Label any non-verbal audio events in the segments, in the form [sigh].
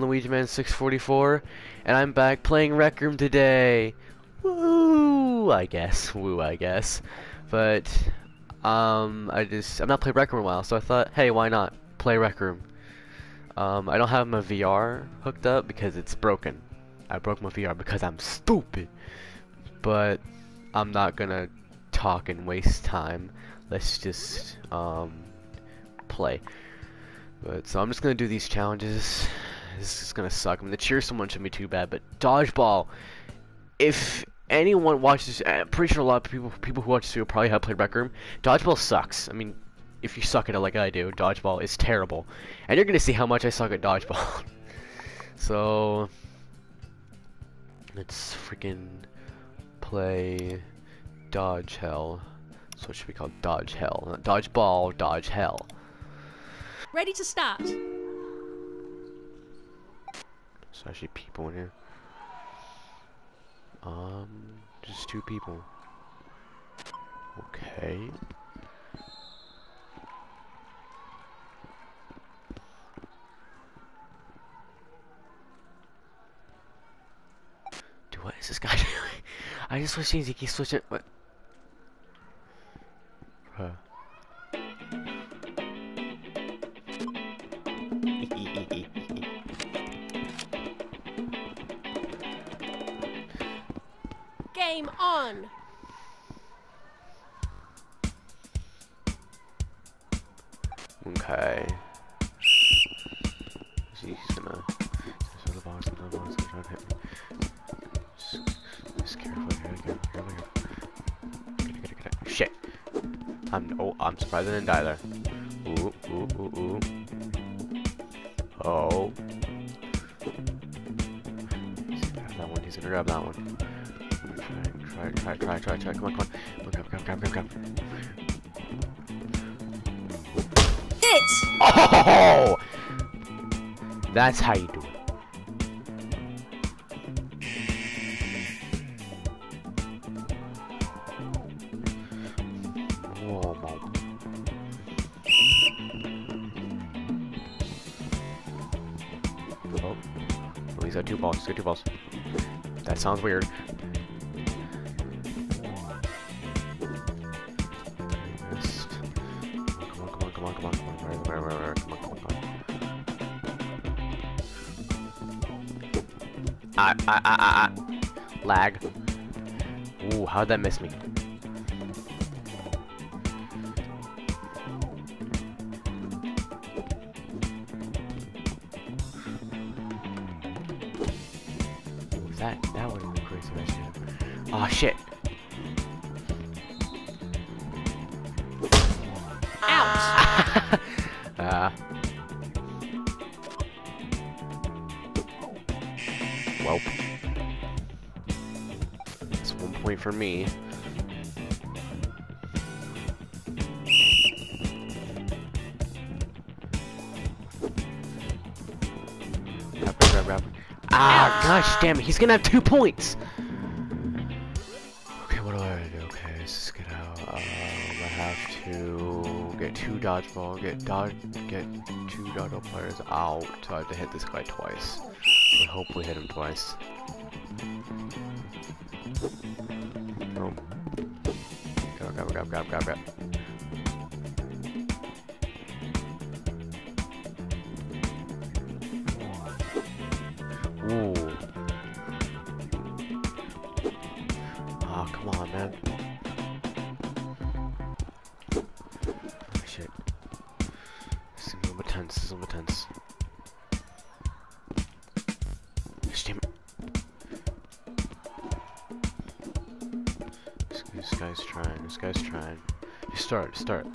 Luigiman644, and I'm back playing Rec Room today. Woo! I guess. Woo, I guess. But, um, I just, I'm not playing Rec Room a while, so I thought, hey, why not play Rec Room? Um, I don't have my VR hooked up because it's broken. I broke my VR because I'm stupid. But, I'm not gonna talk and waste time. Let's just, um, play. But, so I'm just gonna do these challenges this is gonna suck. I mean, the cheer someone shouldn't be too bad, but dodgeball. If anyone watches, uh, I'm pretty sure a lot of people people who watch this video probably have played Rec Room. Dodgeball sucks. I mean, if you suck at it like I do, dodgeball is terrible, and you're gonna see how much I suck at dodgeball. [laughs] so let's freaking play dodge hell. So it should be called dodge hell, dodgeball, dodge hell. Ready to start. There's actually people in here. Um, just two people. Okay. Dude, what is this guy [laughs] doing? I just switched things, he keeps switching. What? Huh. Game on! Okay. He's gonna. Box, the box, gonna try to hit me. Just, careful. Get it, get it, get it. Shit! I'm. Oh, I'm surprised I didn't die there. Try, try, try. Come on, come on. Come on, grab, grab, grab, grab, grab. Hit! Oh! That's how you do it. Oh. oh, he's got two balls. Got two balls. That sounds weird. How'd that miss me? That, that would have been crazy. Oh, shit. For me. Grab. Ah, gosh damn it, he's gonna have two points! Okay, what do I do? Okay, let's just get out. Um, I have to get two dodgeball, get dodge, get two dodgeball players out. So I have to hit this guy twice. I hope we hit him twice.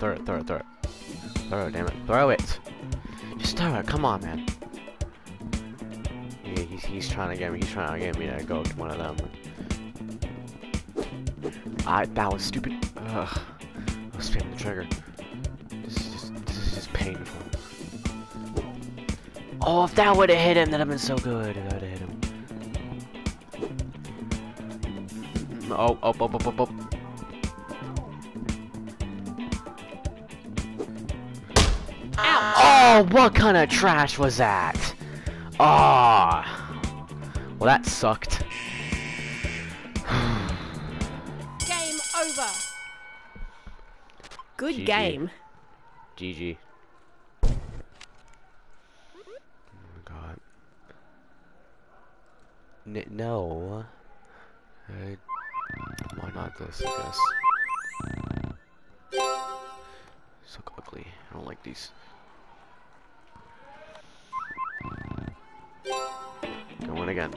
Throw it, throw it, throw it. Throw it, damn it. Throw it! Just throw it, come on, man. Yeah, he's, he's trying to get me, he's trying to get me to go to one of them. I, that was stupid. Ugh. I was spamming the trigger. This is just, this is just painful. Oh, if that would have hit him, that'd have been so good. If that would have hit him. Mm-hmm. Oh, oh, oh, oh, oh, oh. Oh, what kind of trash was that? Ah. Well, that sucked. Game over. Good GG. game. GG. Oh my god. N no. Uh, why not this, I guess? So ugly. I don't like these. Going again.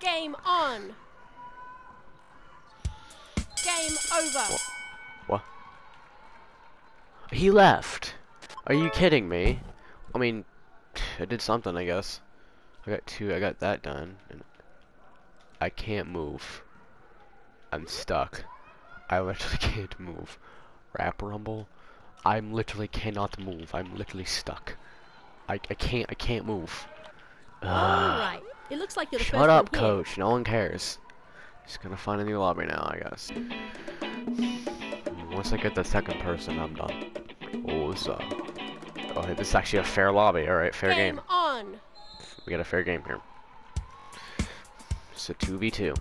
Game on. Game over. What? He left. Are you kidding me? I mean, I did something, I guess. I got two. I got that done, and I can't move. I'm stuck. I literally [laughs] can't move. Rap Rumble. I'm literally cannot move. I'm literally stuck. I, I can't I can't move. Alright. [sighs] It looks like you're the first Shut up, coach. No one cares. Just gonna find a new lobby now, I guess. Once I get the second person, I'm done. Oh, up? Oh, hey, this is actually a fair lobby. Alright, fair game, game. on. We got a fair game here. It's a 2v2.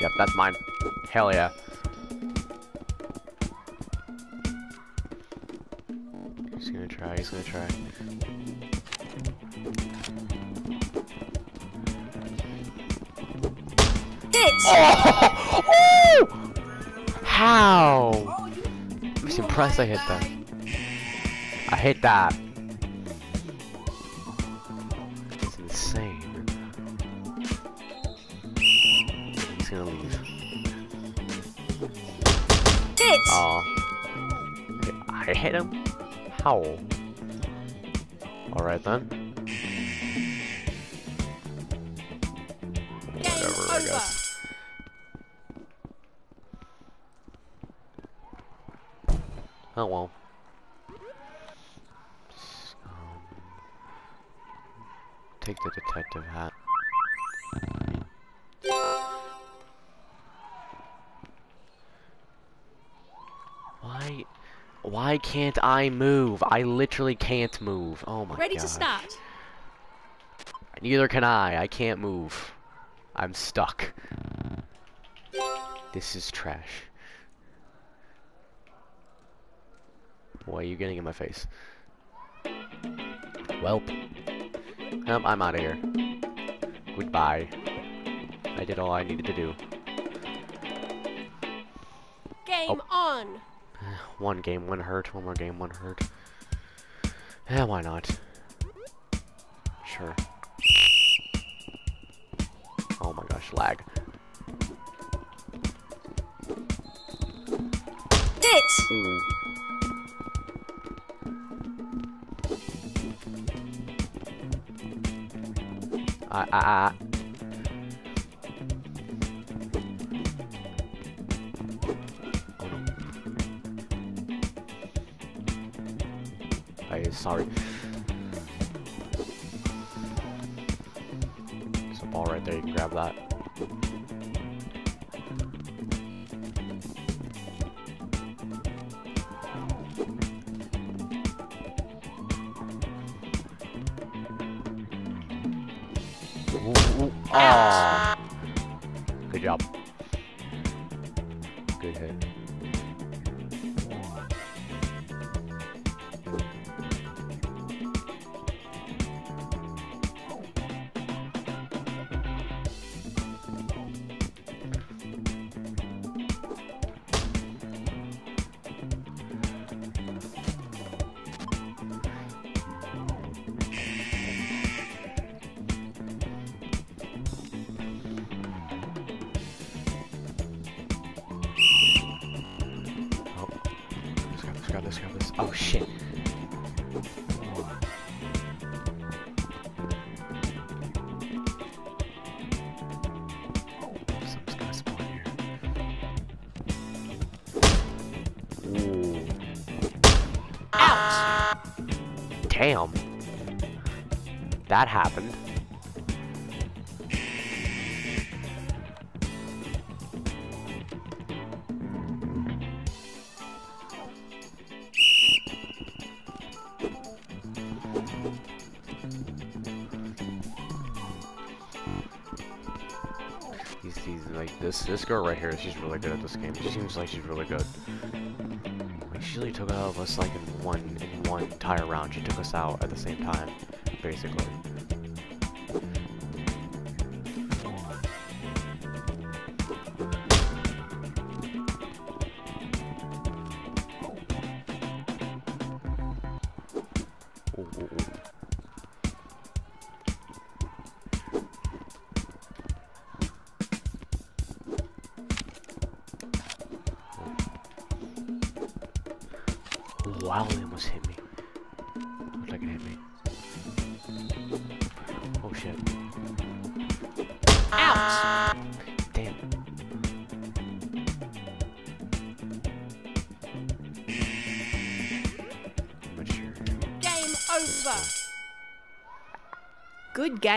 Yep, that's mine. Hell yeah. He's gonna try, he's gonna try. Hit. Oh! [laughs] How? Oh, I'm impressed I hit that. I hit that. Hit him? How? Alright then. Game Whatever, I guess. Oh well. Um, take the detective hat. Why can't I move? I literally can't move. Oh my god. Ready gosh. to start. Neither can I. I can't move. I'm stuck. This is trash. Why are you getting in my face? Welp. Nope, I'm out of here. Goodbye. I did all I needed to do. Game oh. on. [sighs] One game, one hurt. One more game, one hurt. Yeah, why not? Sure. Oh my gosh, lag. Hit. Ooh. Ah, ah, ah. Out. Good job. Girl right here. She's really good at this game. She seems like she's really good. She really took out of us like in one in one entire round. She took us out at the same time, basically.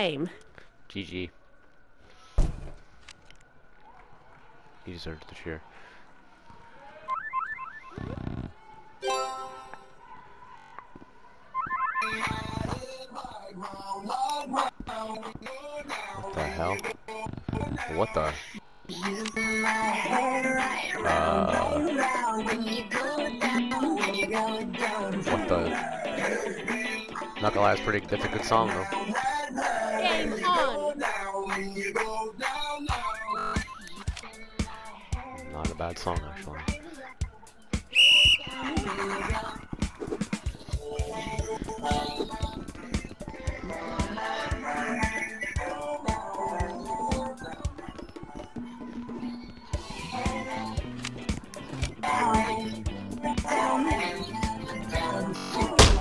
Good. GG. He deserved the cheer. What the hell? What the? Uh, what the? Not gonna lie, it's pretty. That's a good song though. Bad song actually.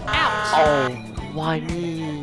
Out. Oh, why me?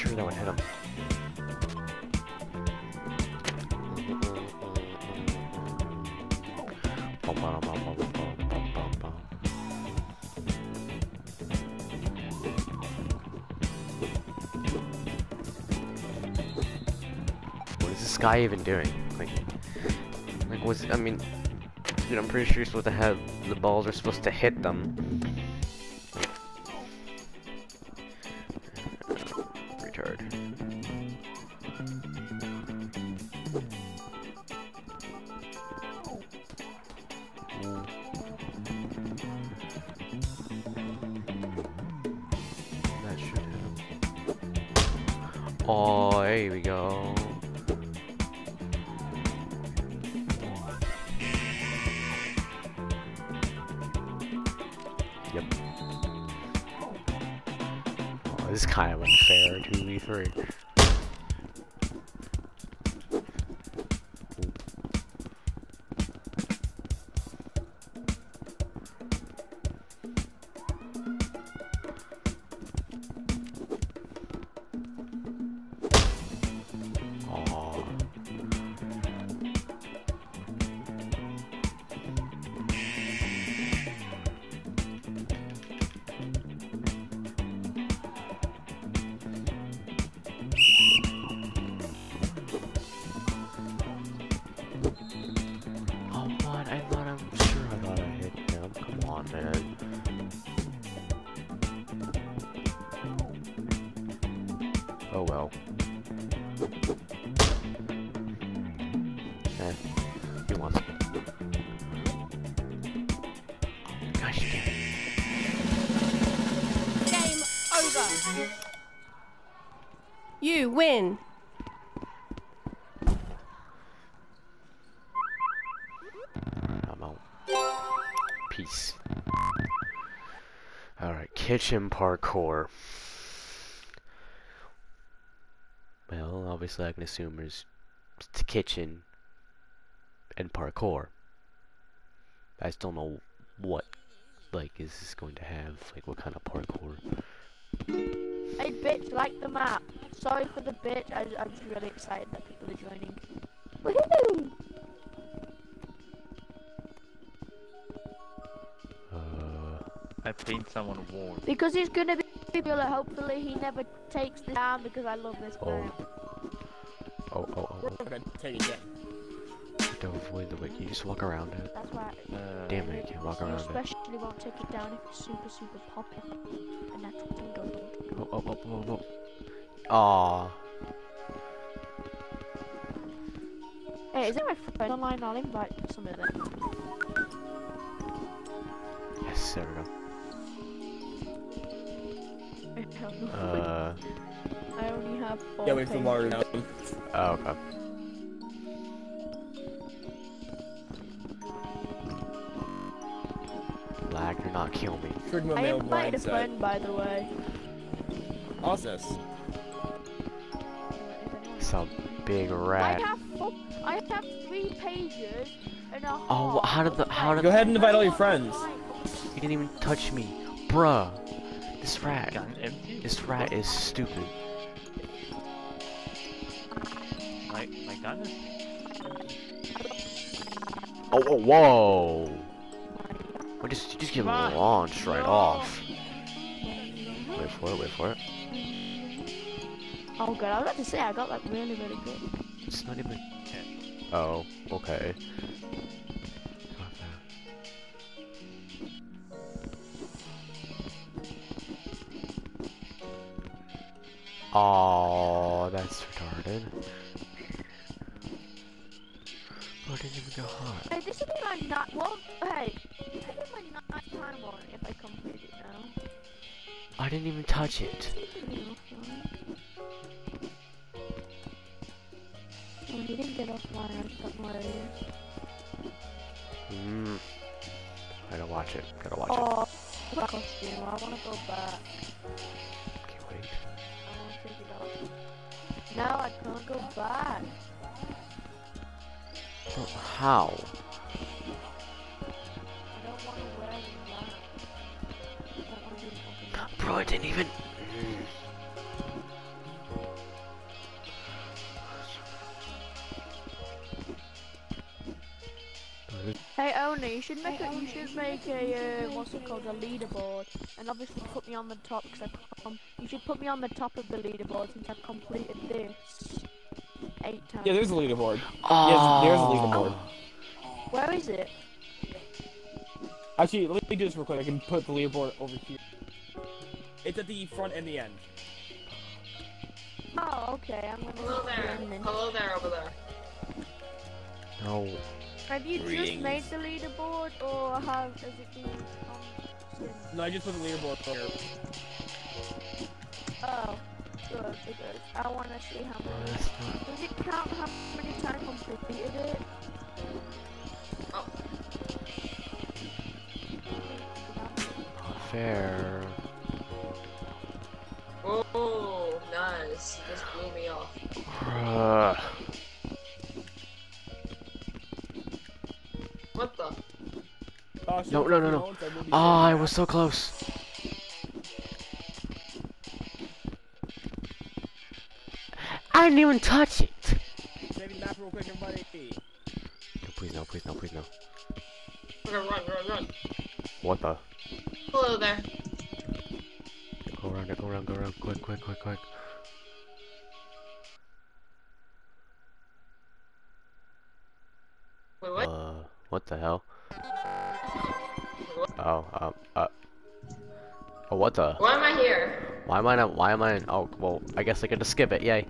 Sure that would hit him. What is this guy even doing? Like, like was I mean, dude, I'm pretty sure you're supposed to have the balls are supposed to hit them. Win. I'm out. Peace. Alright, kitchen parkour. Well, obviously I can assume there's it's kitchen and parkour. I just don't know what, like, is this going to have, like, what kind of parkour. Hey bitch, like the map. Sorry for the bitch, I, I'm just really excited that people are joining. Woohoo! Uh, I paint someone warm. Because he's gonna be popular, hopefully he never takes this down because I love this Oh. map. oh, oh, oh, We're gonna take it down. Don't avoid the wiki, just walk around it. That's why Uh, Damn it, you can't walk you around it. especially won't take it down if it's super super popular. And that's what I'm going to do. Oh, oh, oh, oh, oh. Aw. Hey, is it my friend online? I'll invite some of them. Yes, there we go. Uh, [laughs] I only have four Yeah, wait for pages. Mario down. oh, okay. Kill me. Trigger I male invited a mindset. friend, by the way. Process. It's a big I rat. have four, I have three pages and a Oh, half how did the- how did Go text. ahead and invite all your friends. You didn't even touch me. Bruh. This rat. This rat is stupid. My, my gun is Oh, oh whoa. I just, you just get Come on. launched right off. Wait for it, wait for it. Oh god, I was about to say I got like really really good. It's not even. Oh, okay. Oh, that's retarded. Oh, it didn't even go hot. Hey, this will be my not. Well, hey, didn't even touch it. Oh, he didn't get offline. I just got my Mm. I gotta watch it. Gotta watch it. Oh, that costume. I want to go back. Can't wait. I want to take it off. No, I can't go back. Bro, how? Hey Oni, you should make a you should make a uh, what's it called a leaderboard, and obviously put me on the top because I com- you should put me on the top of the leaderboard since I've completed this eight times. Yeah, there's a leaderboard. Oh. there's a leaderboard. Where is it? Actually, let me do this real quick. I can put the leaderboard over here. It's at the front and the end. Oh, okay. I'm gonna. Hello there. put it. Hello there over there. No. Have you just made the leaderboard, or have has it been on since? No, I just put the leaderboard over here. Oh, good, because I want to see how many. that's. Does it count how many times I completed it? Oh, fair. No, no, no, no. notes, I will be Oh, I was so close. I didn't even touch it. Saving the map real quick, everybody. No, please no, please no, please no. We're run, run, run. What the? Hello there. Go around it, go around, go around. Quick, quick, quick, quick. Wait, what? Uh, what the hell? What the? Why am I here? Why am I not? Why am I? In, oh, well, I guess I get to skip it. Yay.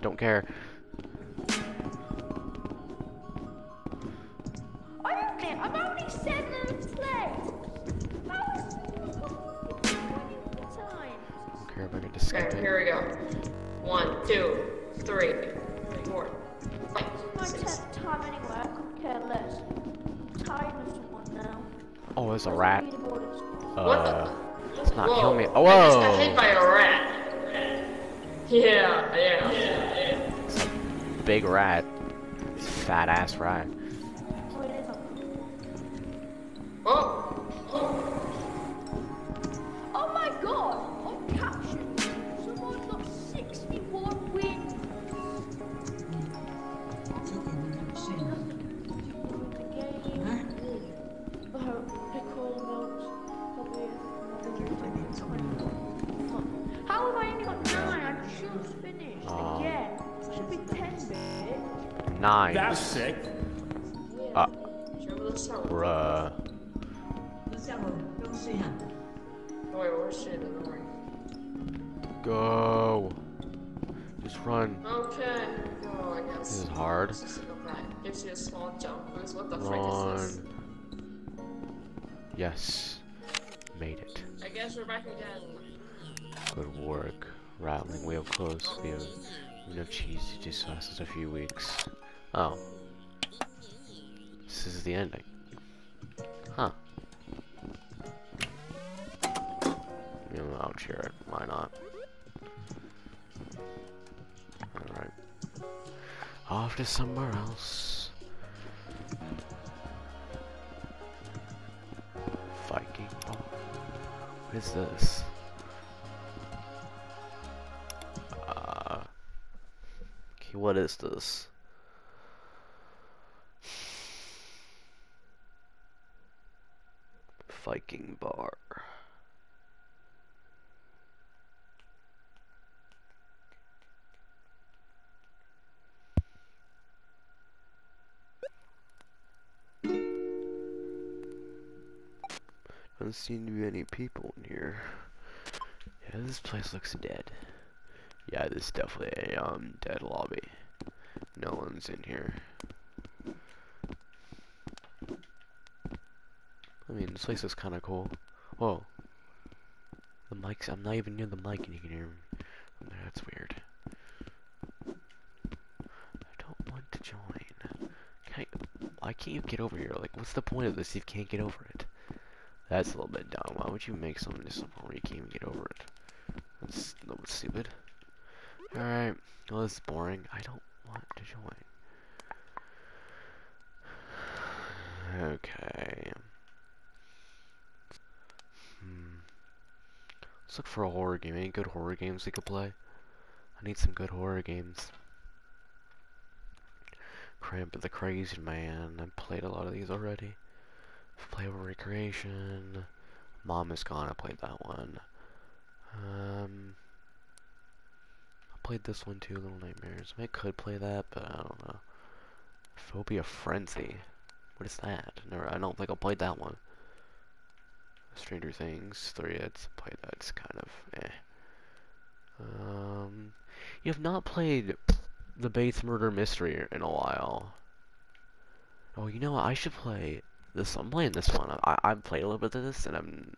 Don't care. Fat ass rat. Nine. That's sick. Uh, remember this song? bruh. Oh, wait, where's shit in? Go. Just run. Okay. Oh, I guess. This is hard. Let's just go back. Gives you a small jump boost. What the frick is this? Run. Yes. Made it. I guess we're back again. Good work. Rattling wheel close. We have no cheese. It just lasts a few weeks. Oh. This is the ending. Huh. I'll cheer it. Why not? Alright. Off to somewhere else. Viking. What is this? Uh, okay, what is this? Viking bar. Doesn't seem to be any people in here. Yeah, this place looks dead. Yeah, this is definitely a um dead lobby. No one's in here. I mean, this place is kind of cool. Whoa. The mic's. I'm not even near the mic and you can hear me. That's weird. I don't want to join. Can I, why can't you get over here? Like, what's the point of this if you can't get over it? That's a little bit dumb. Why would you make something just something where you can't even get over it? That's a little bit stupid. Alright. Well, this is boring. I don't want to join. [sighs] Okay. Let's look for a horror game. Any good horror games we could play? I need some good horror games. Cramp the Crazy Man. I've played a lot of these already. Playable Recreation. Mom is Gone. I played that one. Um, I played this one too, Little Nightmares. I could play that, but I don't know. Phobia Frenzy. What is that? Never. I don't think I played that one. Stranger Things 3. It's played that. It's kind of eh. Um, you have not played the Bates Murder Mystery in a while. Oh, you know what? I should play this. I'm playing this one. I I played a little bit of this, and I'm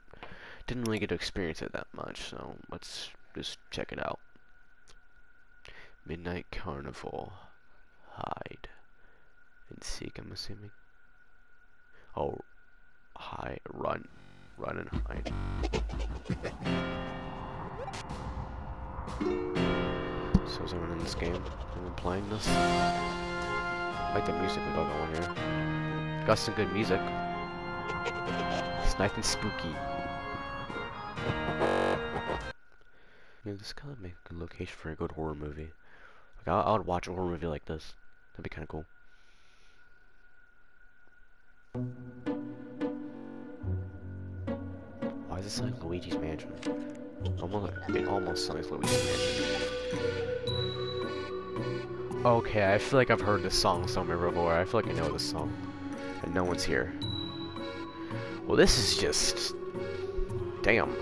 didn't really get to experience it that much. So let's just check it out. Midnight Carnival, hide and seek. I'm assuming. Oh, hide, run, run and hide. So is everyone in this game? Everyone playing this? I like the music we got going here. Got some good music. It's nice and spooky. [laughs] Yeah, this kind of make a good location for a good horror movie. Like, I, I would watch a horror movie like this. That'd be kind of cool. Is sound like Luigi's Mansion? Almost, it almost sounds like Luigi's Mansion. Okay, I feel like I've heard this song somewhere before. I feel like I know this song. And no one's here. Well, this is just... Damn.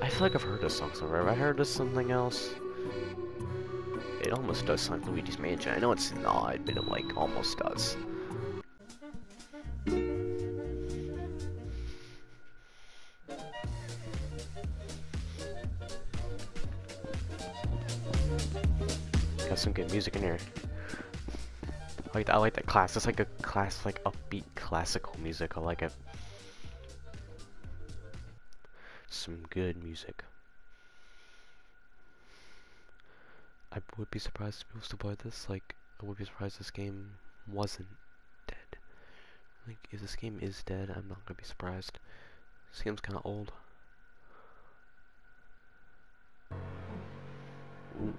I feel like I've heard this song somewhere. Have I heard this something else? It almost does sound like Luigi's Mansion. I know it's not, but it like almost does. Some good music in here. I like, I like that class. It's like a class, like upbeat classical music. I like it. Some good music. I would be surprised if people still play this. Like, I would be surprised this game wasn't dead. Like, if this game is dead, I'm not gonna be surprised. This game's kind of old. Ooh.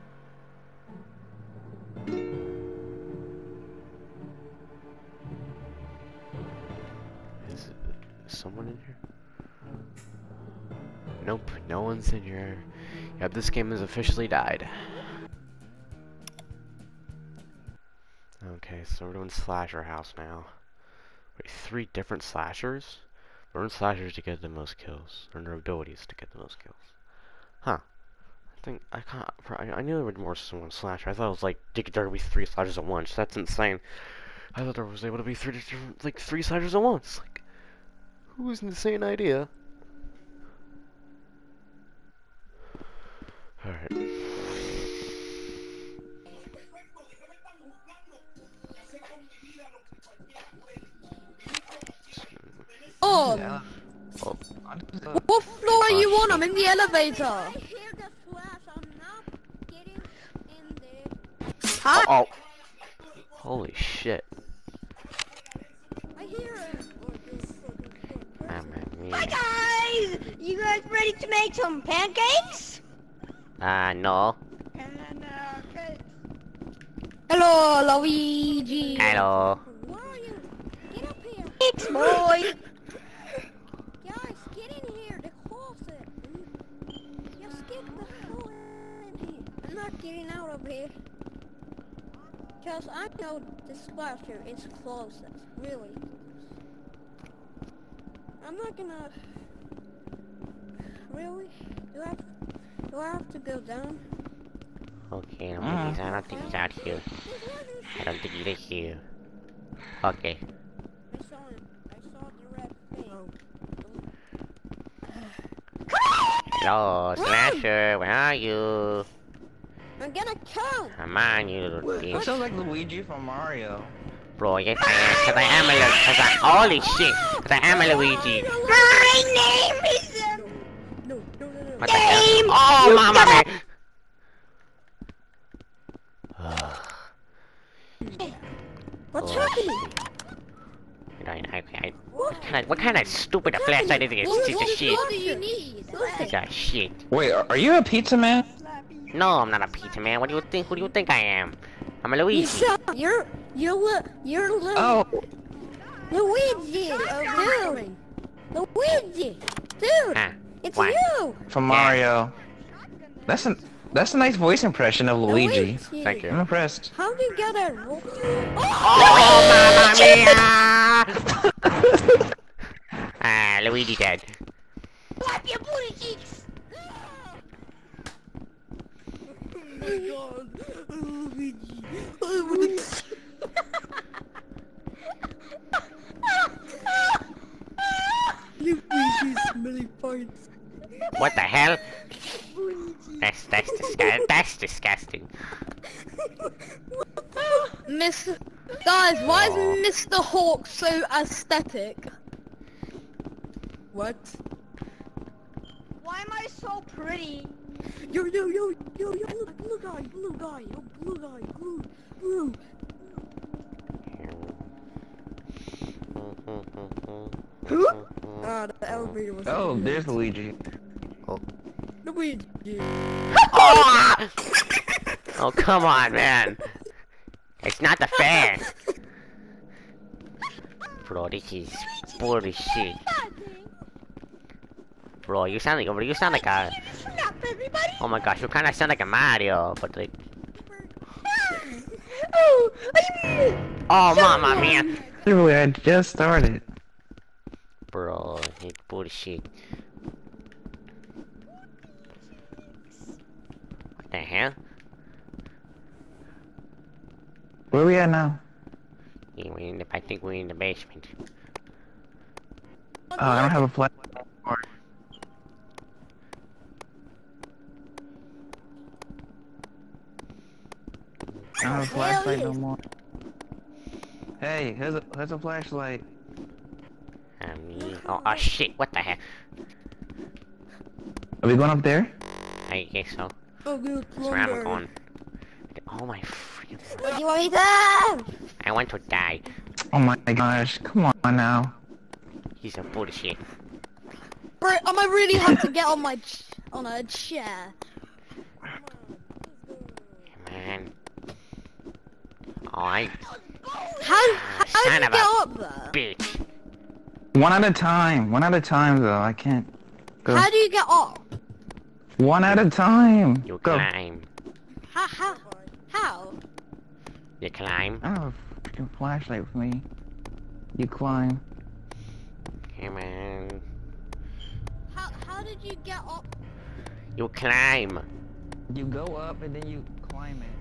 Someone in here? Nope, no one's in here. Yep, this game has officially died. Okay, so we're doing Slasher House now. Wait, three different slashers? We're doing slashers to get the most kills, or their abilities to get the most kills. Huh. I think, I can't, I, knew there were more than one slasher. I thought it was like, there could be three slashers at once. That's insane. I thought there was able to be three different, like, three slashers at once. Like, whose insane idea? Alright. Oh, Oh, what floor are you on? I'm in the elevator. I hear the flash. I'm not getting in there. Hi. oh. Holy shit. Make some pancakes? Ah, no. Hello, Luigi. Hello. Where are you? Get up here. It's boy. Guys, get in here. The closet. Just get the hell in here. I'm not getting out of here. Cause I know the splasher is closest. Really. I'm not gonna. Really? Do I have, do I have to go down? Okay, I'm gonna I don't think he's out here. I don't think he is here. Okay. I saw him. I saw the red thing. Oh. Hello, Slasher, where are you? I'm gonna come. Come on, you little That bitch. sounds like Luigi from Mario. Bro, yes I am, cause I am a little, cause I, holy shit, cause I am a Luigi. Hell? Oh, mama, man. [sighs] What's Oh, happening? I, I, I, what kind of, what kind of stupid flashlight is this piece of shit? What do you need? Piece of shit. Wait, are are you a pizza man? No, I'm not a pizza man. What do you think? Who do you think I am? I'm a You Luigi. You're you're li- you're li- Oh, Luigi. Oh, dude. Luigi. Dude, Huh? It's What? you. from Mario. That's a that's a nice voice impression of Luigi. Thank you. I'm impressed. How do you get a? Oh, mamma [laughs] mia! ah, Luigi dead. Slap your booty cheeks. What the hell? That's that's disgusting. That's disgusting. Miss, guys, why is Mr. Hawk so aesthetic? What? Why am I so pretty? Yo, yo, yo, yo, yo, look, blue guy, blue guy, yo, blue guy, blue, blue. Who? [laughs] Ah, the elevator was. Oh, there's Luigi. Luigi. Oh! oh, come on, man. It's not the fan. Bro, this is bullshit. Bro, you sound like you sound like a. Oh my gosh, you kind of sound like a Mario, but like. Oh, I mean. Oh, mama mia. Literally, I just started. Bro, it's bullshit. The hell? Where we at now? Yeah, we in the, I think we're in the basement. Oh, I don't have a plan. have a flashlight no more. Hey, here's a here's a flashlight. Um, yeah. oh, oh shit! What the heck? Are we going up there? I guess so. Oh, That's where I'm going. Oh my freaking! What do you want me to? I want to die. Oh my gosh, come on now. He's a bullshit. Bro, I might really have to get on my ch on a chair. Man. Oh, I How ah, how Son did you get up there? bitch. One at a time. One at a time though. I can't go. How do you get up? One at a time. You go. climb. How how how? You climb. Oh, I don't have a freaking flashlight with me. You climb. Hey man. How how did you get up? You climb. You go up and then you climb it.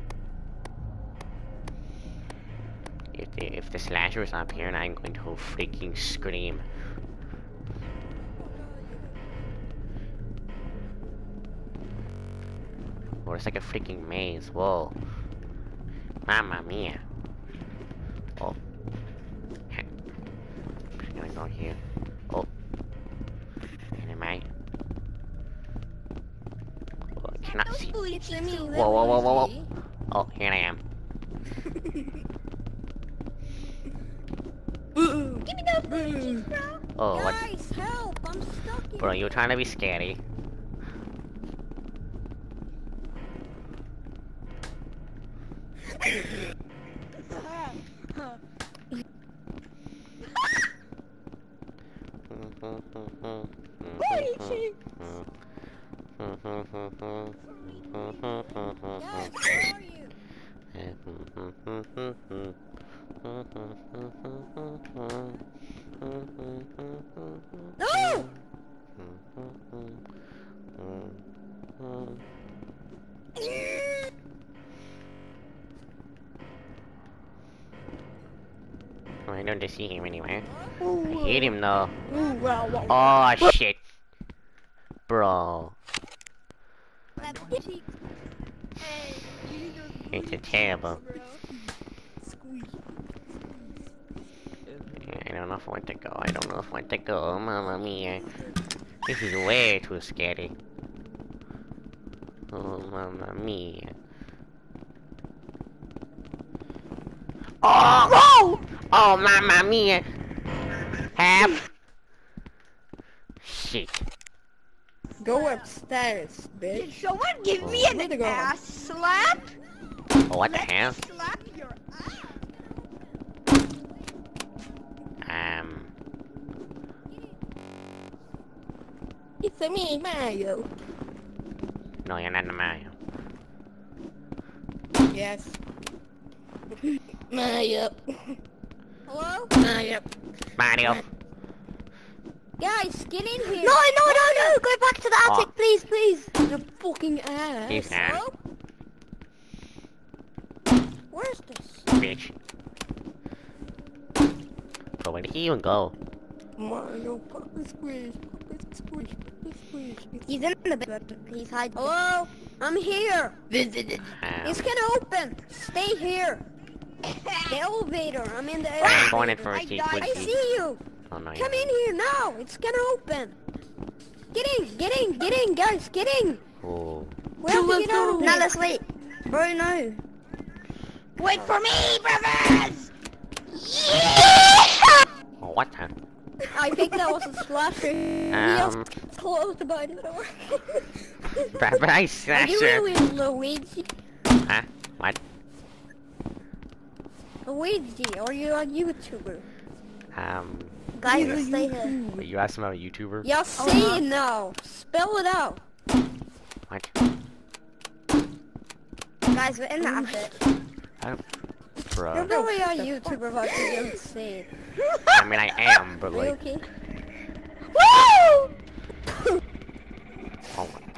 If the if the slasher is up here, and I'm going to freaking scream. Oh, it's like a freaking maze. Whoa. Mamma mia. Oh. I'm gonna go here. Oh. I? Oh, I cannot see. Whoa, whoa, whoa, whoa, whoa. Oh, here I am. [laughs] Give me those bro. Oh, what? Guys, help! I'm stuck Bro, you're trying to be scary? Guys, where are you? [laughs] see him anywhere. I hate him though. Ooh, wow, wow. Oh shit. Bro. It's a terrible. I don't know if I want to go. I don't know if I want to go. Mamma mia. This is way too scary. Oh, mamma mia. Oh! Mamma mia! Half! Shit. Go upstairs, bitch. Someone give me Where'd an they go? ass slap? Oh, what the hell? Slap your ass. Um. It's a me, Mario. No, you're not the Mario. Yes. [laughs] Mario. Hello? Mario. Mario. Guys, get in here. No, no, no, no! Go back to the Oh. attic, please, please! Your fucking ass. He's not. Where's this? Bitch. But where did he even go? Mario, pop the squish, pop squish, pop squish. He's in the bed. He's hiding. Hello? I'm here. Visited. Um, It's gonna open. Stay here. The elevator. I'm in the elevator. I'm going in for a I key, died. quick I see you. oh no, Come you're in here now. It's gonna open. Get in, get in, get in, guys, get in. Oh. We have to get out of Now here. let's wait. Bro, no. Wait for me, brothers! Oh, what the? I think that was a slasher. [laughs] He Um, just closed by the door. but, but I Are you slasher. really Luigi? Huh? What? Luigi, are you a YouTuber? Um, Guys, let's stay here. wait, you asked about a YouTuber? Y'all say it now. Spell it out. What? Guys, we're in the attic. I don't... Bro. You're probably a YouTuber, but you didn't say it. I mean, I am, but Are you like... okay? Oh,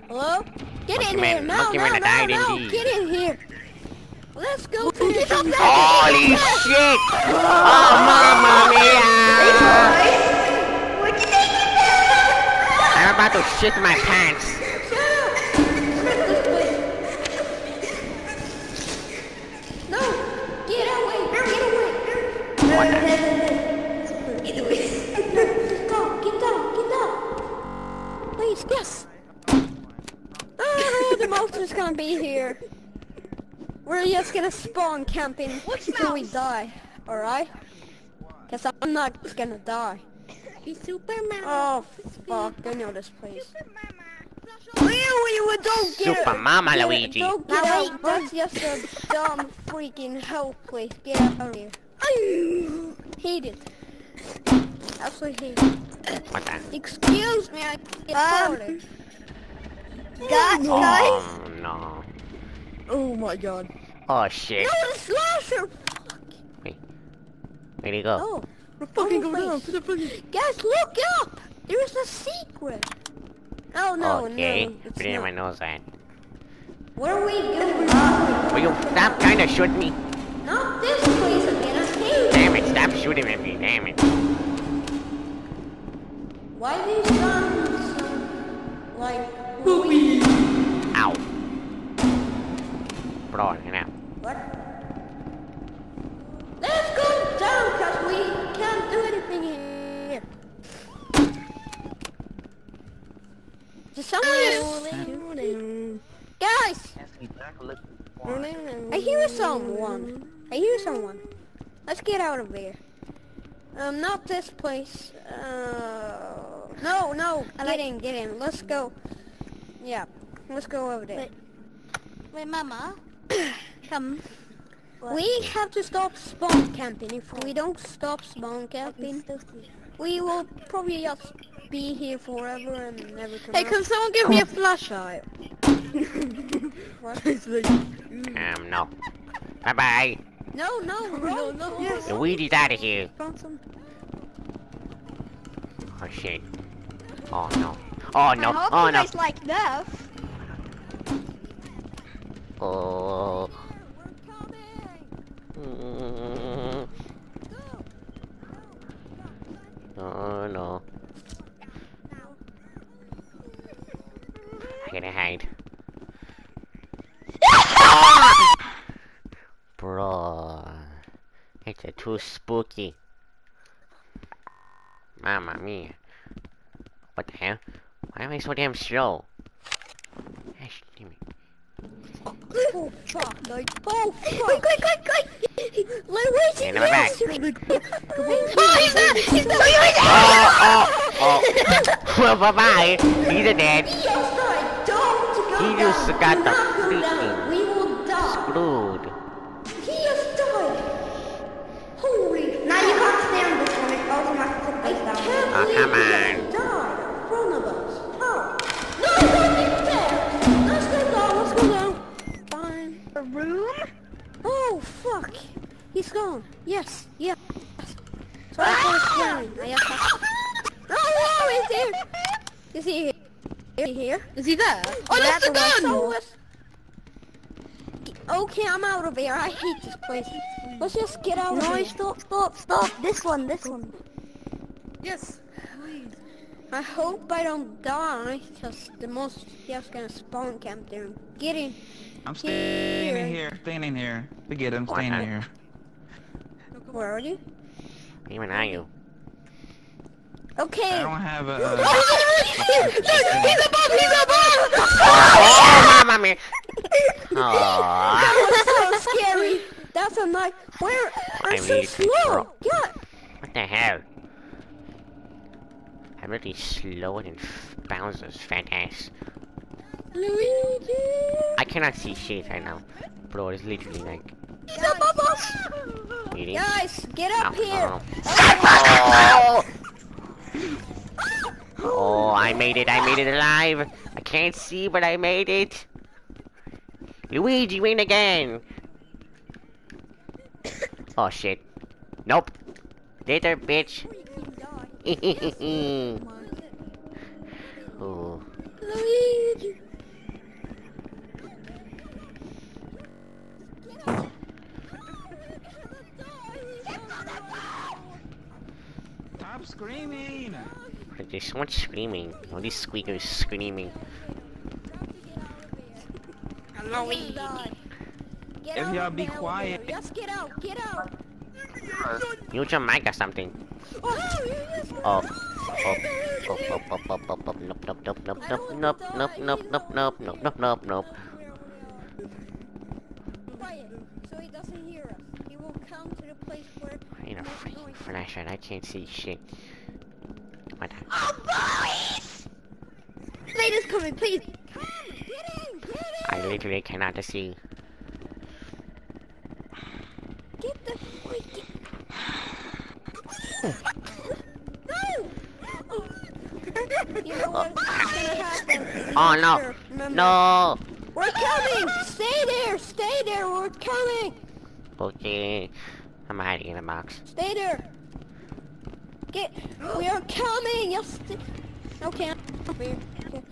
Hello? Get Monkey in Man- here! No, Monkey no, no, no! Get in here! Let's go pick up Holy shit! Oh, oh mamma mia! Where'd? I'm about to shit my pants. No! Get away! Get away! Get away! Get away! Get away! Get away Please, yes! Oh, [laughs] the monster's gonna be here. We're just gonna spawn camping until we die. Alright? Cause I'm not gonna die. He's Superman. Oh, fuck. I know this place. Really, don't get Super it. Mama Get- Luigi. Don't get out. That's just a dumb freaking hell place. Get out of here. I hate it. Absolutely hate it. What the? Excuse me, I get Um, started. Guys, guys. Oh no. Oh my god. Oh shit. No, the slasher. fuck Where'd he go? Oh, We're fucking Oh, going down. To the fucking... guys, look up. There's a secret. Oh no, okay. no, it's Where my nose at? What are we doing? Will you stop trying to shoot me? Not this place again. I hate it. Damn it! Stop shooting at me! Damn it! Why these guns? Like, Ow! Bro, you know. What? Let's go down, cause we can't do anything here. Does someone Guys! I hear someone. I hear someone. Let's get out of here. Um, not this place. Uh, no, no. I get in, get in. Let's go. Yeah, let's go over there. Wait, Mama. [clears throat] Come. We have to stop spawn camping. If we don't stop spawn camping, we will probably just be here forever and never come Hey, out. can someone give me a flashlight? [laughs] What? It's. Um, no. Bye bye. No, no, no, no. Yes. Luigi's out of here. Found some. Oh shit. Oh no. Oh no. I hope Oh you no. guys like that. Oh. Oh no. I gotta hide. [laughs] Bro, it's a too spooky. Mamma mia. What the hell? Why am I so damn slow? Gosh, damn it. Oh, fuck. Like, oh, quick, quick, quick, quick. Luigi, Hand him back. Oh, he's there! He's there! Oh, oh, oh. well, bye-bye. He's a dead. Just die. Don't He just got the freaking We will die. Screwed. He just died. Holy. Now you can't stay on this one. It automatically plays down. I Oh, come on. Fuck. He's gone. Yes, yes. So I ah! was planning. I just have to... Oh, no, he's here. Is he here? Is he here? Is he there? Oh, that's the gun! Okay, I'm out of here. I hate this place. Let's just get out of No, here. stop, stop, stop. This one, this one. Yes. I hope I don't die, because the most just gonna spawn camp there. Get in. I'm standing here, standing here. Forget it, I'm standing Okay. here. Where are you? Even are you? Okay. I don't have a. Oh, [laughs] Uh, he's above! He's above! Oh, mamma mia. Oh, That was so scary. That's a nice. Where? I'm I so slow. control. Yeah. what the hell? I'm really slow and bounces fat ass. Luigi. I cannot see shit right now. Bro, it's literally like... Us. Really? Guys, get up Ow, here. ow. Oh. oh! oh, I made it, I made it alive! I can't see, but I made it! Luigi, win again! Oh shit. Nope. Later, bitch. [laughs] oh. Luigi. Stop screaming! There's so much screaming. All these squeakers screaming. Luigi. Get If y'all be quiet. Just get out. Get out. Use your mic or something. Oh, you just- Oh. Oh oh, oh, oh, oh, oh, oh, oh, nope, nope, nope, nope, nope, nope, nope, nope, nope, nope, nope, nope, nope. Quiet, so he doesn't hear us. He will come to the place where. I a freaking flashlight. I can't see shit. What? Oh, boys! Later's coming, please. Come, get in, get in. I literally cannot see. Get the freaking. no! You know? Oh no! Remember. No! We're coming! Stay there! Stay there! We're coming! Okay. I'm hiding in a box. Stay there! Get... We are coming! Yes! st- Okay, I'm here. Okay.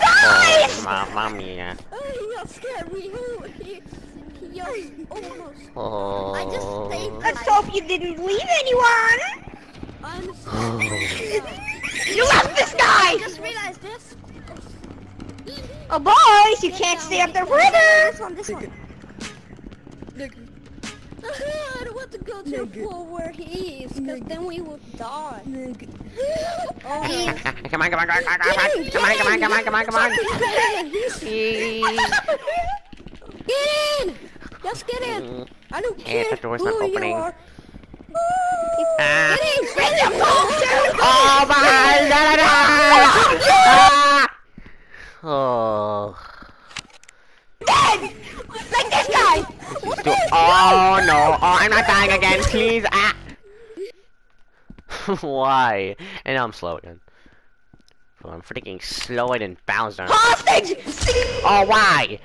Oh, mamma mia. Oh, you're scared me! Who? He, he almost... Oh. I just stayed Let's hope you didn't leave anyone! I'm [sighs] sorry. You left this guy! I just realized this. Oh, boys, you can't stay up there forever! This one, this one. I don't to go to the pool where he is, because then we will die. [gasps] Oh, no. come on, come on, come on, come on, come on, come on, come on, come on, come on, come on. Get in! Just get in! I don't Yeah, care the door's who not opening. you are. Ah. Get in! Get the phone Oh my god! Ah! Oh. Like this guy! Oh no! Oh, I'm not dying again, please! Ah! [laughs] Why? And now I'm slow again. I'm freaking slower than Bowser. Hostage! Oh, why?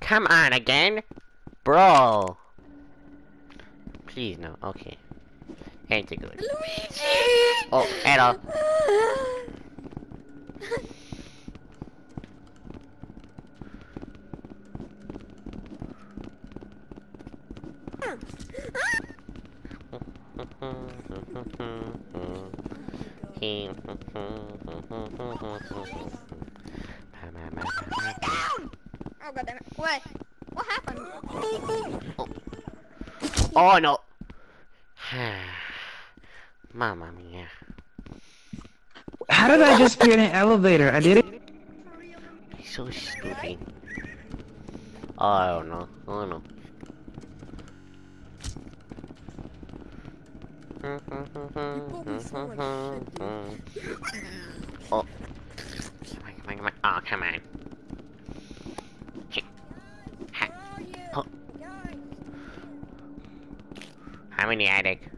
Come on again? Bro. Please, no. Okay. Ain't it good. Luigi! Oh, hello. [laughs] Oh god damn it. What? What happened? Oh no! [sighs] Mamma mia. How did I just get in an elevator? I did it. He's so stupid. Oh, I don't know. I oh, don't know. [laughs] Oh. Ah, come on, come on, come on. Oh, come on. Oh. I'm in the attic.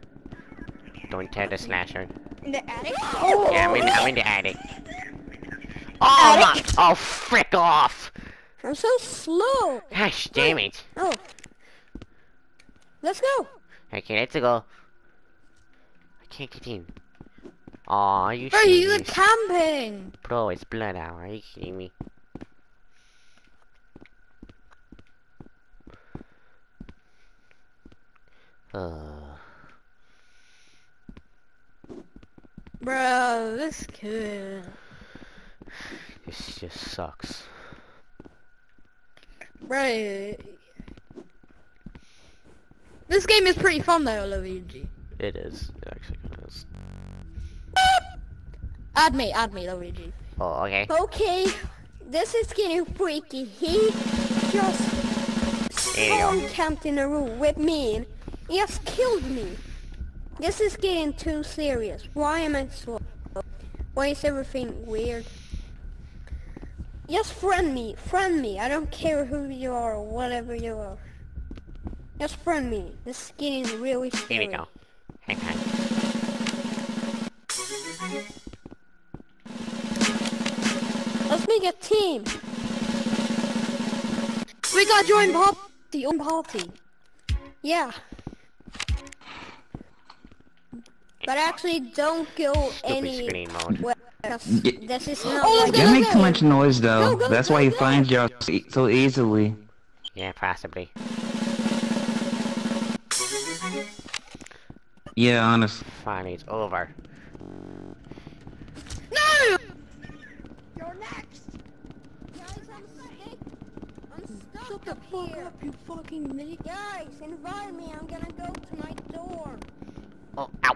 Don't tell the slasher. In the attic? Yeah, I'm in, I'm in the attic. Oh, oh my, oh, frick off! I'm so slow. Gosh, damn it. Oh. Let's go. Okay, let's go. I can't get in. Aw, are you Bro, you were camping. Bro, it's blood hour. Are you kidding me? Uh, Bro, this kid. this just sucks. Bro. This game is pretty fun though, Luigi. It is. It actually kind of is. Add me, add me, Luigi. Oh, okay. Okay, this is getting freaky. He just There you go. spawn camped in a room with me. and He just killed me. This is getting too serious. Why am I so? Why is everything weird? Just friend me, friend me. I don't care who you are or whatever you are. Just friend me. This is getting really Here we go. Hang on. Let's make a team. We got join the on party. Yeah. But actually don't go Stupid any screen mode. well, 'cause Ye- this is oh, not Oh, like You make too much noise though. go, That's go, why he go. finds you so so easily. Yeah, possibly. Yeah, honestly. Finally, it's over. No! You're next! Guys, I'm stuck. I'm stuck Shut the fuck here. up, you fucking nigga. Guys, invite me. I'm gonna go to my door. Oh, ow.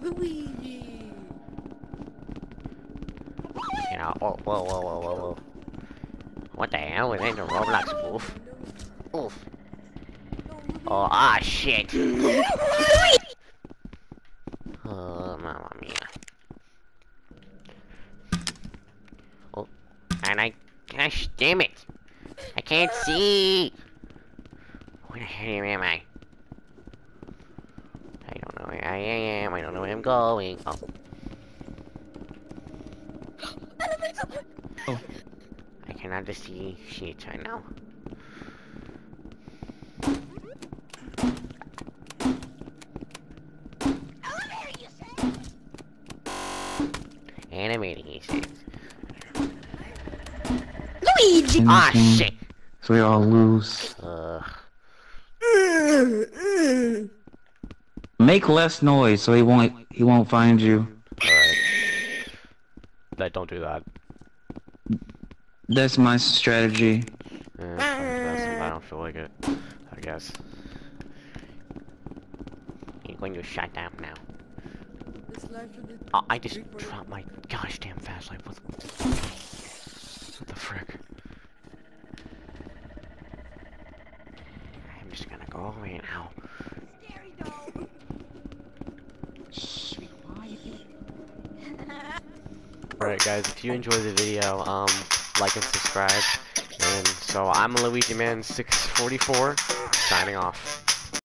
Luigi. You know, whoa, whoa, whoa, whoa, whoa, whoa. What the hell? It ain't a Roblox spoof. Oof. Oh, ah, shit. [laughs] Oh, mamma mia. Oh, and I, gosh damn it. I can't see. Where the hell am I? I don't know where I am. I don't know where I'm going. Oh. Oh. [laughs] I cannot just see shit right now. Animating, he says. Luigi. Ah, Mhm. shit! So we all lose. Ugh. Make less noise so he won't he won't find you. Alright. That, don't do that. That's my strategy. Eh, that's- I don't feel like it. I guess. You're going to shut down now. Oh, I just dropped my gosh damn flashlight. What the, what the frick? I'm just gonna go away now. Alright guys, if you enjoy the video, um, like and subscribe. And so I'm a Luigiman644, signing off.